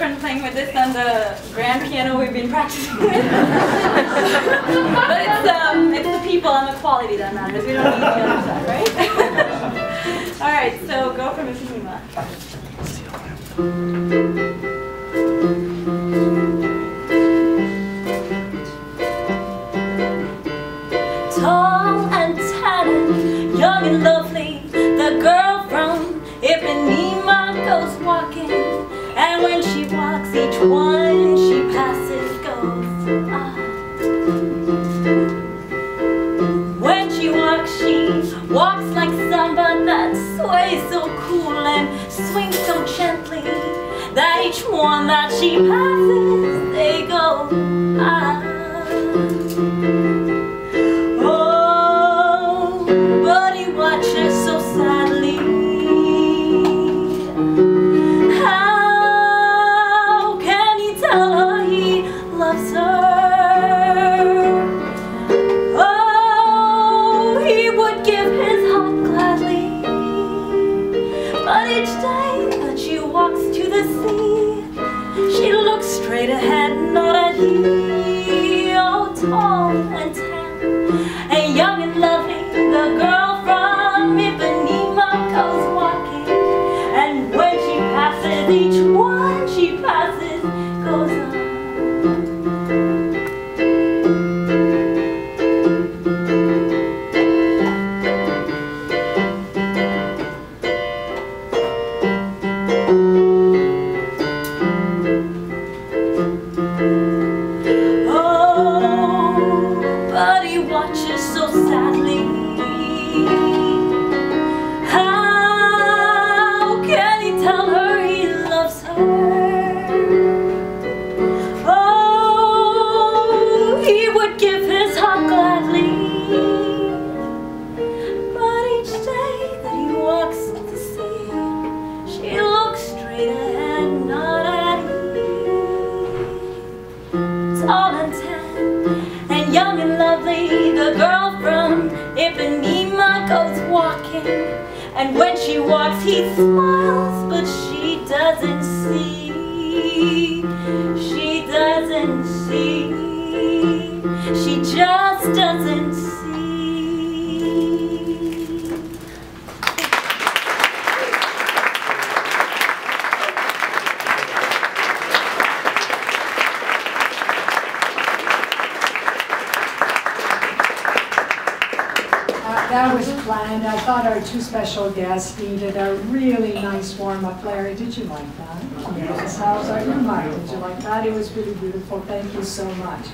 Different playing with this than the grand piano we've been practicing with. but it's, um, it's the people and the quality that matters. We don't need the other stuff, right? All right, so go for Mrs. Nima. Tall and tan, young and lovely, the girl from Ipanema goes walking. And when she walks, each one she passes goes. Ah. When she walks, she walks like samba that sways so cool and swings so gently that each one that she passes, The girl from Ipanema goes walking, and when she walks, he smiles, but she doesn't see. That was planned. I thought our two special guests needed a really nice warm-up. Larry, did you like that? Yes. How's our, you? Did you like that? It was really beautiful. Thank you so much.